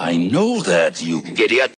I know that, you idiot.